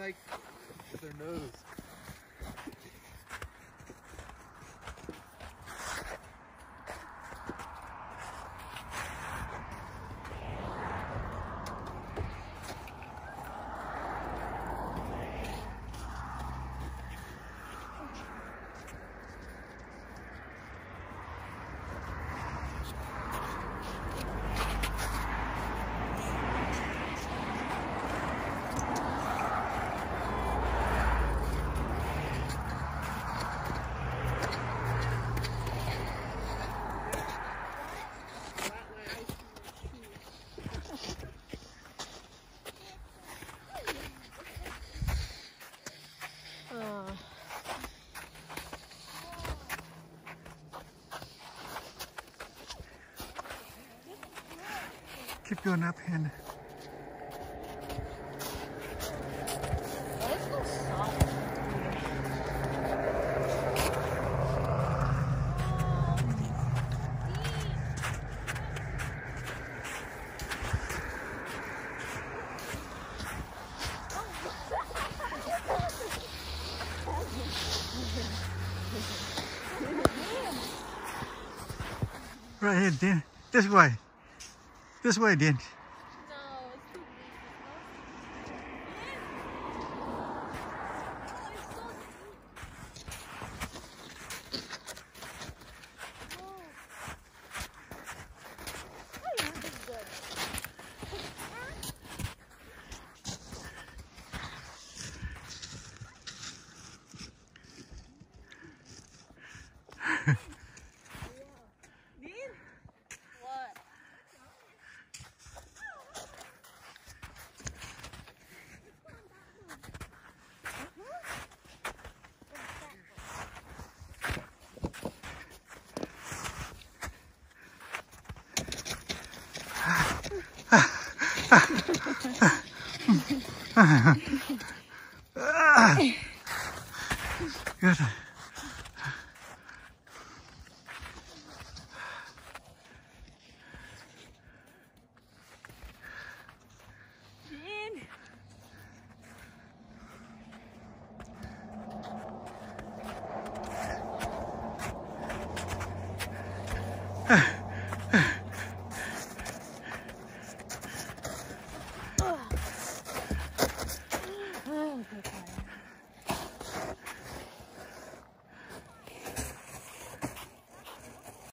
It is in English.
Like, their nose. Keep going up, soft? Right here, Dean. This way. This way, Dean. 아, 아, 아, 아,